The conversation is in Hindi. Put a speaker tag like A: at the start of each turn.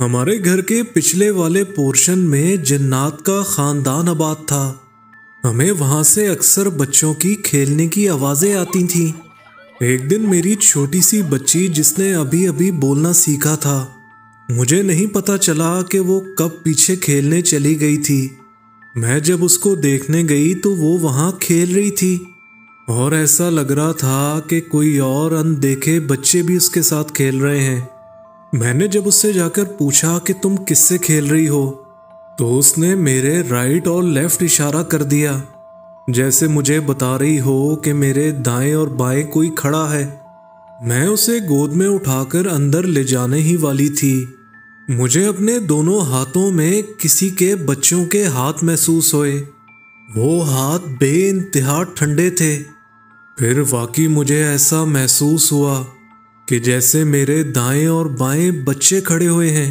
A: हमारे घर के पिछले वाले पोर्शन में जन्नात का खानदान आबाद था। हमें वहाँ से अक्सर बच्चों की खेलने की आवाज़ें आती थीं। एक दिन मेरी छोटी सी बच्ची जिसने अभी अभी बोलना सीखा था, मुझे नहीं पता चला कि वो कब पीछे खेलने चली गई थी। मैं जब उसको देखने गई तो वो वहाँ खेल रही थी, और ऐसा लग रहा था कि कोई और अनदेखे बच्चे भी उसके साथ खेल रहे हैं। मैंने जब उससे जाकर पूछा कि तुम किससे खेल रही हो तो उसने मेरे राइट और लेफ़्ट इशारा कर दिया। जैसे मुझे बता रही हो कि मेरे दाएँ और बाएँ कोई खड़ा है। मैं उसे गोद में उठाकर अंदर ले जाने ही वाली थी। मुझे अपने दोनों हाथों में किसी के बच्चों के हाथ महसूस हुए। वो हाथ बे ठंडे थे। फिर वाकई मुझे ऐसा महसूस हुआ। कि जैसे मेरे दाएँ और बाएँ बच्चे खड़े हुए हैं।